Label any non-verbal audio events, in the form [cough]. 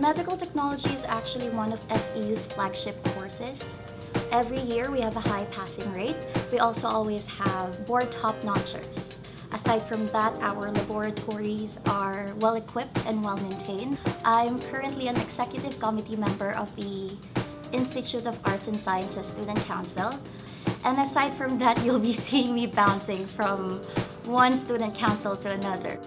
Medical technology is actually one of FEU's flagship courses. Every year we have a high passing rate. We also always have board top-notchers. Aside from that, our laboratories are well equipped and well maintained. I'm currently an executive committee member of the Institute of Arts and Sciences Student Council. And aside from that, [laughs] you'll be seeing me bouncing from one student council to another.